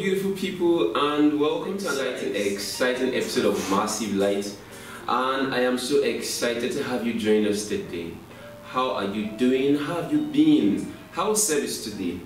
beautiful people, and welcome to another exciting episode of Massive Light. And I am so excited to have you join us today. How are you doing? How have you been? How's service today?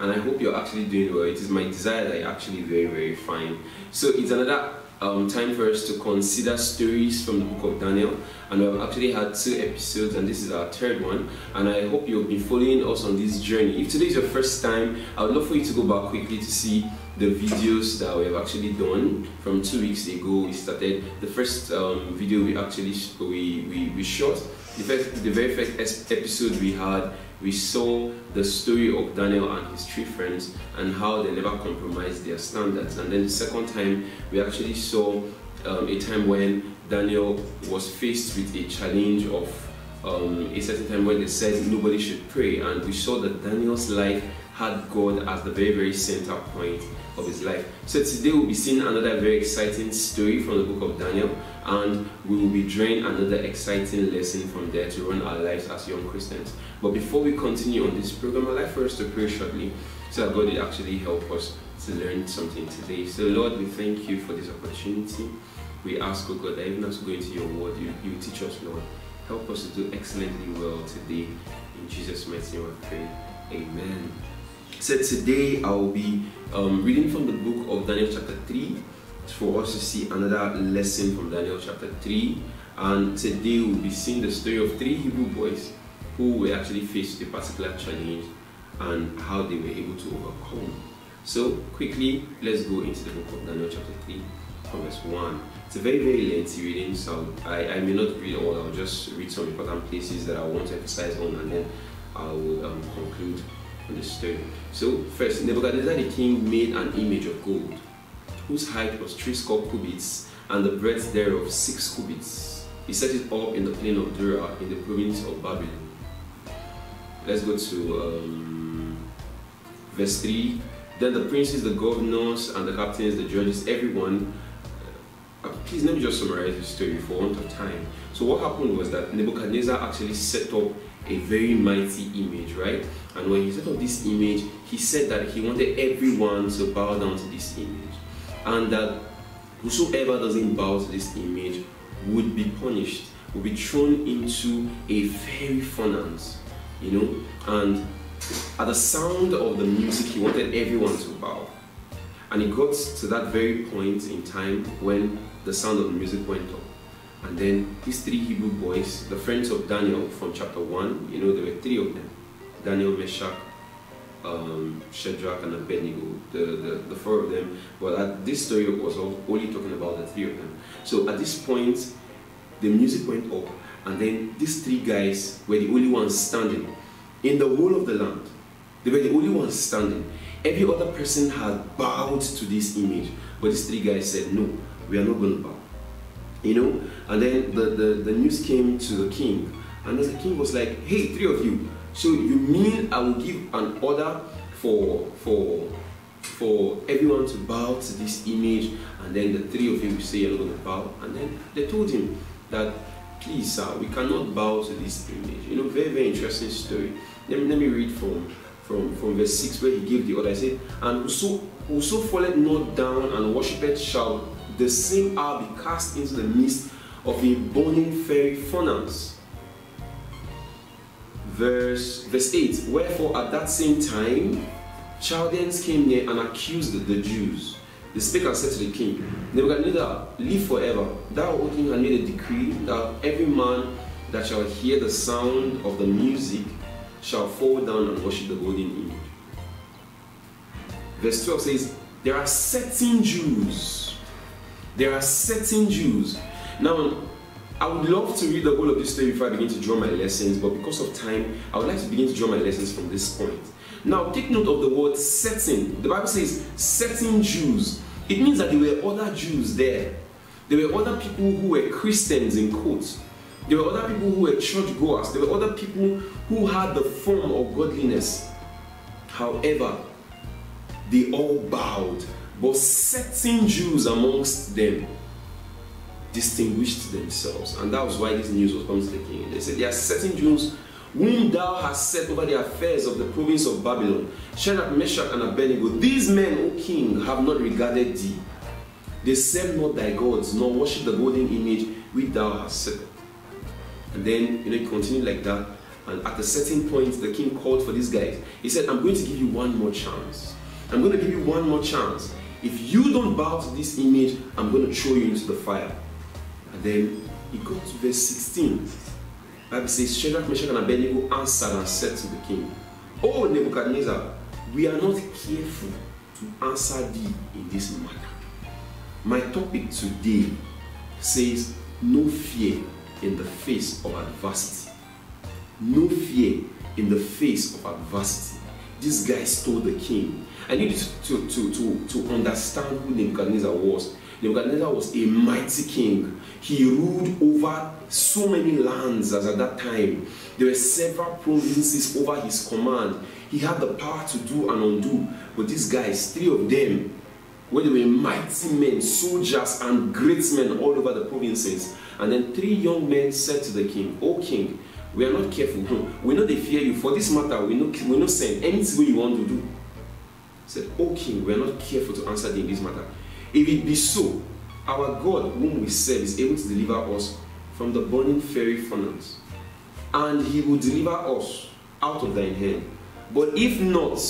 And I hope you're actually doing well. It is my desire that you're actually very, very fine. So it's another um, time for us to consider stories from the book of Daniel. And we've actually had two episodes, and this is our third one. And I hope you'll be following us on this journey. If today is your first time, I would love for you to go back quickly to see the videos that we have actually done from two weeks ago. We started the first um, video we actually we, we, we shot. The, first, the very first episode we had we saw the story of Daniel and his three friends and how they never compromised their standards. And then the second time, we actually saw um, a time when Daniel was faced with a challenge of um, a certain time when they said nobody should pray, and we saw that Daniel's life had God as the very, very center point of his life. So today we'll be seeing another very exciting story from the book of Daniel, and we will be drawing another exciting lesson from there to run our lives as young Christians. But before we continue on this program, I'd like for us to pray shortly so that God will actually help us to learn something today. So Lord, we thank you for this opportunity. We ask, oh God, that even as we go into your word, you, you teach us, Lord. Help us to do excellently well today. In Jesus' mighty name I pray. Amen. So today I will be um, reading from the book of Daniel chapter 3 for us to see another lesson from Daniel chapter 3. And today we'll be seeing the story of three Hebrew boys who were actually faced with a particular challenge and how they were able to overcome. So quickly, let's go into the book of Daniel chapter 3 from verse 1. It's a very, very lengthy reading, so I, I may not read all, I'll just read some important places that I want to emphasize on and then I will um, conclude on the story. So first, Nebuchadnezzar the king made an image of gold, whose height was three score cubits, and the breadth thereof six cubits. He set it up in the plain of Dura in the province of Babylon. Let's go to um, verse 3. Then the princes, the governors, and the captains, the judges, everyone please let me just summarize the story for want of time. So what happened was that Nebuchadnezzar actually set up a very mighty image, right? And when he set up this image, he said that he wanted everyone to bow down to this image. And that whosoever doesn't bow to this image would be punished, would be thrown into a very furnace, you know? And at the sound of the music, he wanted everyone to bow. And it got to that very point in time when the sound of the music went up. And then these three Hebrew boys, the friends of Daniel from chapter 1, you know, there were three of them Daniel, Meshach, um, Shadrach, and Abednego, the, the, the four of them. But at this story was only talking about the three of them. So at this point, the music went up, and then these three guys were the only ones standing in the whole of the land. They were the only ones standing. Every other person had bowed to this image, but these three guys said, No, we are not going to bow. You know? And then the, the, the news came to the king, and the king was like, Hey, three of you, so you mean I will give an order for for for everyone to bow to this image, and then the three of you will say you're going to bow? And then they told him that please sir, we cannot bow to this image. You know, very, very interesting story. Let me, let me read from from, from verse 6 where he gave the order. He said, And whoso, whoso falleth not down and worshippeth shall the same hour be cast into the midst of a burning fiery furnace. Verse, verse 8 Wherefore at that same time Chaldeans came near and accused the Jews. The speaker said to the king, Nebuchadnezzar, live forever. Thou, O king, hast made a decree that every man that shall hear the sound of the music shall fall down and worship the golden image. Verse 12 says, There are certain Jews. There are certain Jews. Now, I would love to read the whole of this story before I begin to draw my lessons, but because of time, I would like to begin to draw my lessons from this point. Now, take note of the word certain. The Bible says certain Jews. It means that there were other Jews there. There were other people who were Christians in quotes. There were other people who were church goers. There were other people who had the form of godliness. However, they all bowed. But certain Jews amongst them distinguished themselves. And that was why this news was coming to the king. They said there are certain Jews whom thou hast set over the affairs of the province of Babylon, Shadrach, Meshach, and Abednego, these men, O king, have not regarded thee. They serve not thy gods, nor worship the golden image which thou hast set. And then, you know, it continued like that. And at a certain point, the king called for these guys. He said, I'm going to give you one more chance. I'm going to give you one more chance. If you don't bow to this image, I'm going to throw you into the fire. And then he goes to verse 16. Bible says, Shadrach, Meshach, and Abednego answered and said to the king, Oh Nebuchadnezzar, we are not careful to answer thee in this matter. My topic today says, No fear in the face of adversity. No fear in the face of adversity. This guy stole the king. I need you to, to, to, to understand who Nebuchadnezzar was. Nebuchadnezzar was a mighty king. He ruled over so many lands as at that time. There were several provinces over his command. He had the power to do and undo. But these guys, three of them, where they were mighty men, soldiers, and great men all over the provinces. And then three young men said to the king, O king, we are not careful. We know they fear you. For this matter, we know we know send anything you want to do. He said, O king, we are not careful to answer thee in this matter. If it be so, our God, whom we serve, is able to deliver us from the burning fiery furnace, and he will deliver us out of thine hand. But if not,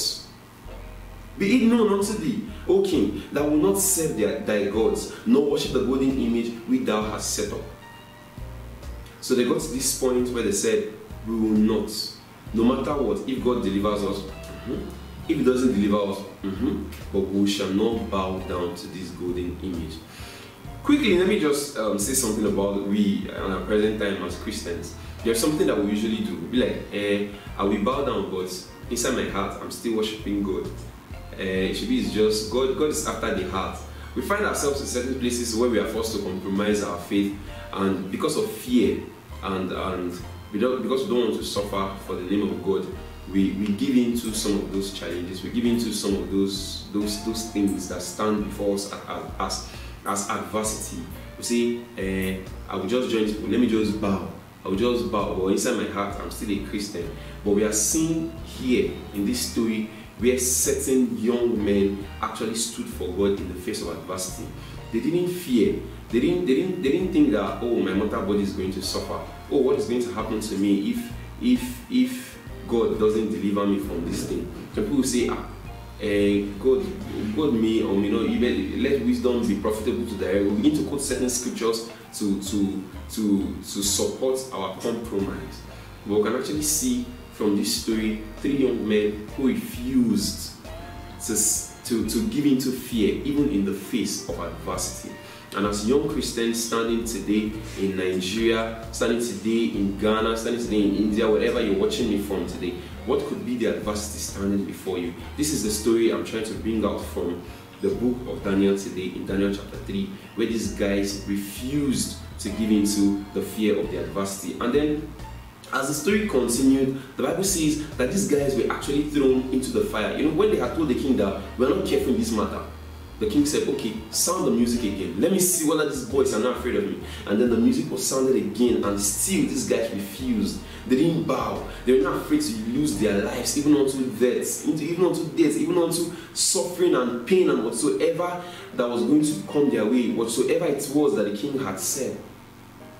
be it known unto thee, O king, that will not serve thy gods, nor worship the golden image which thou hast set up. So they got to this point where they said, We will not, no matter what, if God delivers us, mm-hmm. if He doesn't deliver us, mm-hmm. but we shall not bow down to this golden image. Quickly, let me just um, say something about we in our present time as Christians. There's something that we usually do. Be like, eh, I will bow down, but inside my heart, I'm still worshiping God. Eh, it should be just God. God is after the heart. We find ourselves in certain places where we are forced to compromise our faith, and because of fear and and we because we don't want to suffer for the name of God, we, we give in to some of those challenges. We give in to some of those those those things that stand before us as as adversity. We say, eh, I will just join people. Let me just bow. I will just bow. But inside my heart, I'm still a Christian. But we are seeing here in this story where certain young men actually stood for God in the face of adversity. They didn't fear. They didn't, they didn't, they didn't think that, oh, my mortal body is going to suffer. Oh, what is going to happen to me if, if, if God doesn't deliver me from this thing? Some people say, ah, eh, God, God may or may not, even let wisdom be profitable to the We begin to quote certain scriptures to, to, to, to support our compromise. But we can actually see from this story three young men who refused to, to, to give into fear even in the face of adversity. And as young Christians standing today in Nigeria, standing today in Ghana, standing today in India, wherever you're watching me from today, what could be the adversity standing before you? This is the story I'm trying to bring out from the book of Daniel today, in Daniel chapter 3, where these guys refused to give into the fear of the adversity. And then as the story continued, the Bible says that these guys were actually thrown into the fire. You know, when they had told the king that we're not careful in this matter, the king said, Okay, sound the music again. Let me see whether these boys are not afraid of me. And then the music was sounded again, and still these guys refused. They didn't bow. They were not afraid to lose their lives, even unto death, even unto death, even unto suffering and pain and whatsoever that was going to come their way, whatsoever it was that the king had said.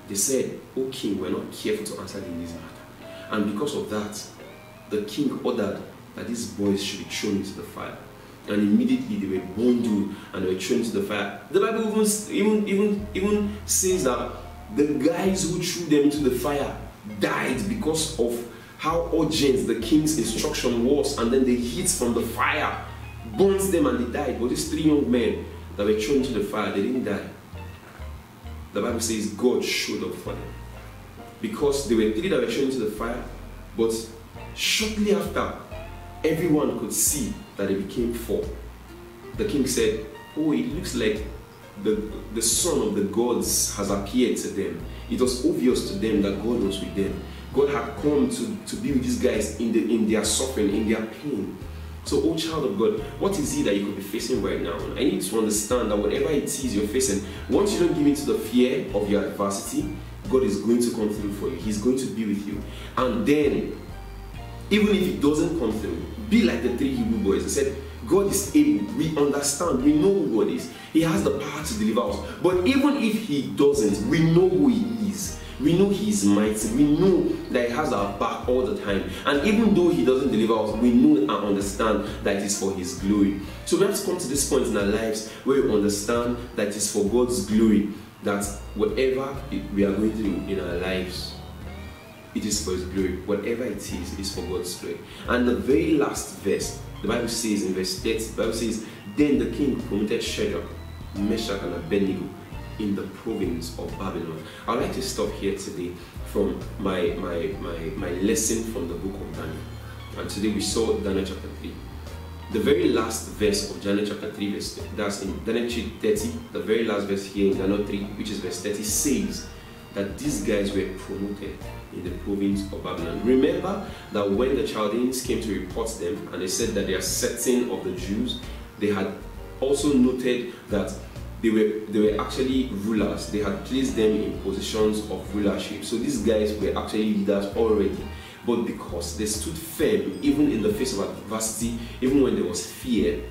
They said, O king, we're not careful to answer in this matter. And because of that, the king ordered that these boys should be thrown into the fire and immediately they were bundled and they were thrown to the fire. The Bible even, even, even, even says that the guys who threw them into the fire died because of how urgent the king's instruction was, and then the heat from the fire burns them and they died. But these three young men that were thrown into the fire, they didn't die. The Bible says God showed up for them. Because they were three that were thrown into the fire, but shortly after, everyone could see that it became four. The king said, Oh, it looks like the, the son of the gods has appeared to them. It was obvious to them that God was with them. God had come to, to be with these guys in, the, in their suffering, in their pain. So, oh child of God, what is it that you could be facing right now? I need to understand that whatever it is you're facing, once you don't give into the fear of your adversity, God is going to come through for you. He's going to be with you. And then, even if it doesn't come through, be like the three Hebrew boys. They said, God is able. We understand. We know who God is. He has the power to deliver us. But even if He doesn't, we know who He is. We know He is mighty. We know that He has our back all the time. And even though He doesn't deliver us, we know and understand that it is for His glory. So we have to come to this point in our lives where we understand that it is for God's glory that whatever we are going through in our lives, it is for His glory. Whatever it is, it is for God's glory. And the very last verse, the Bible says in verse 30, the Bible says, Then the king promoted Shadrach, Meshach, and Abednego in the province of Babylon. I'd like to stop here today from my, my, my, my lesson from the book of Daniel. And today we saw Daniel chapter 3. The very last verse of Daniel chapter 3, verse that's in Daniel 30, the very last verse here in Daniel 3, which is verse 30, says that these guys were promoted in the province of Babylon. Remember that when the Chaldeans came to report them and they said that they are setting of the Jews, they had also noted that they were they were actually rulers. They had placed them in positions of rulership. So these guys were actually leaders already. But because they stood firm even in the face of adversity, even when there was fear,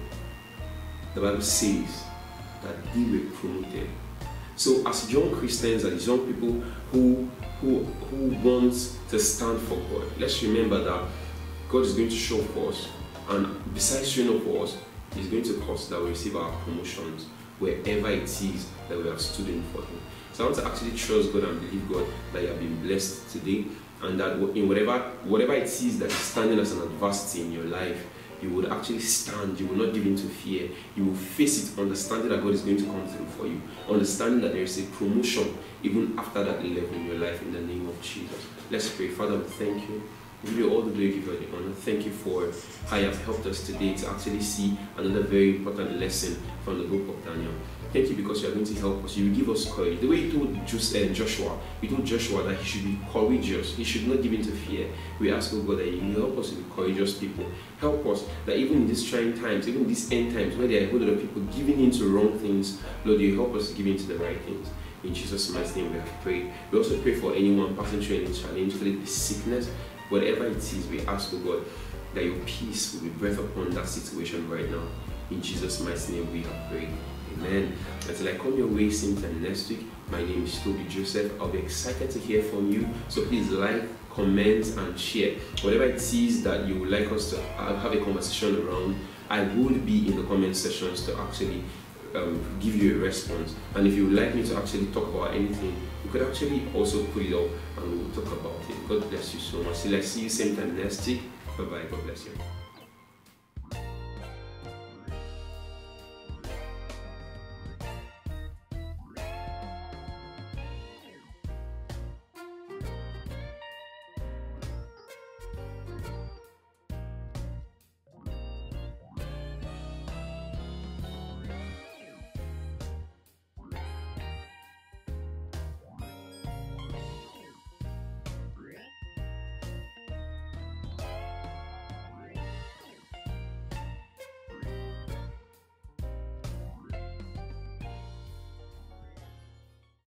the Bible says that they were promoted. So as young Christians, as young people who who who want to stand for God, let's remember that God is going to show for us, and besides showing up for us, He's going to cause that we receive our promotions wherever it is that we have stood in for Him. So I want to actually trust God and believe God that you have been blessed today and that in whatever whatever it is that is standing as an adversity in your life, you would actually stand, you will not give in to fear, you will face it, understanding that God is going to come through for you, understanding that there is a promotion even after that level in your life in the name of Jesus. Let's pray. Father, we thank you. You all the glory, give you the honor. Thank you for how you have helped us today to actually see another very important lesson from the book of Daniel. Thank you because you are going to help us. You will give us courage. The way you told uh, Joshua, you told Joshua that he should be courageous. He should not give in to fear. We ask, oh God, that you help us to be courageous people. Help us that even in these trying times, even these end times, where there are a whole lot of people giving into wrong things, Lord, you help us to give into the right things. In Jesus' mighty name we have prayed. We also pray for anyone passing through any challenge, whether it be sickness, whatever it is, we ask, oh God, that your peace will be breath upon that situation right now. In Jesus' mighty name we have prayed. Amen. Until I come your way same time next week, my name is Tobby Joseph. I'll be excited to hear from you. So please like, comment, and share. Whatever it is that you would like us to have a conversation around, I would be in the comment sections to actually um, give you a response. And if you would like me to actually talk about anything, you could actually also put it up and we'll talk about it. God bless you so much. Till I see you same time next week. Bye bye. God bless you.